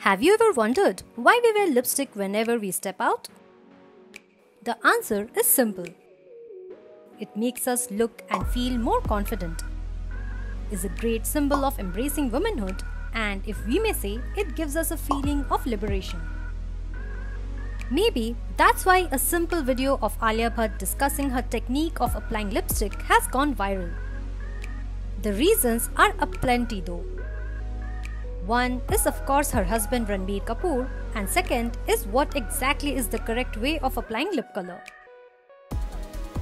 Have you ever wondered why we wear lipstick whenever we step out? The answer is simple. It makes us look and feel more confident. Is a great symbol of embracing womanhood and if we may say, it gives us a feeling of liberation. Maybe that's why a simple video of Alia Bhatt discussing her technique of applying lipstick has gone viral. The reasons are aplenty though. One is of course her husband Ranbir Kapoor and second is what exactly is the correct way of applying lip color.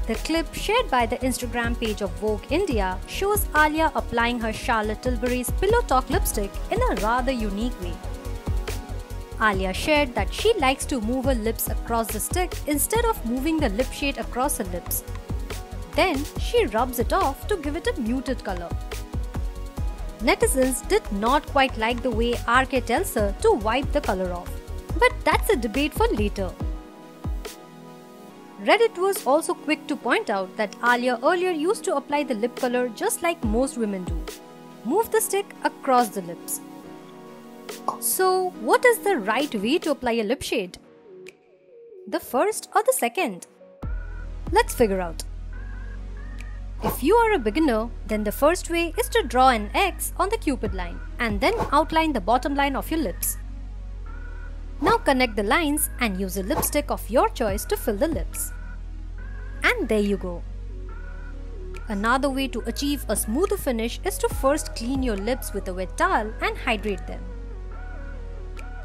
The clip shared by the Instagram page of Vogue India shows Alia applying her Charlotte Tilbury's Pillow Talk lipstick in a rather unique way. Alia shared that she likes to move her lips across the stick instead of moving the lip shade across her lips. Then she rubs it off to give it a muted color. Netizens did not quite like the way RK tells her to wipe the color off. But that's a debate for later. Reddit was also quick to point out that Alia earlier used to apply the lip color just like most women do. Move the stick across the lips. So, what is the right way to apply a lip shade? The first or the second? Let's figure out. If you are a beginner, then the first way is to draw an X on the cupid line and then outline the bottom line of your lips. Now connect the lines and use a lipstick of your choice to fill the lips. And there you go. Another way to achieve a smoother finish is to first clean your lips with a wet towel and hydrate them.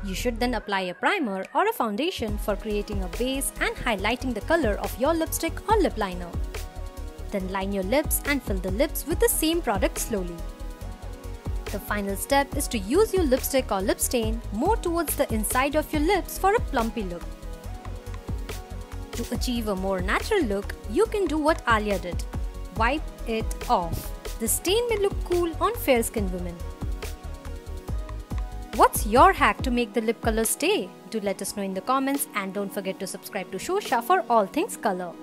You should then apply a primer or a foundation for creating a base and highlighting the color of your lipstick or lip liner. Then line your lips and fill the lips with the same product slowly. The final step is to use your lipstick or lip stain more towards the inside of your lips for a plumpy look. To achieve a more natural look, you can do what Alia did. Wipe it off. The stain may look cool on fair-skinned women. What's your hack to make the lip color stay? Do let us know in the comments and don't forget to subscribe to Showsha for all things color.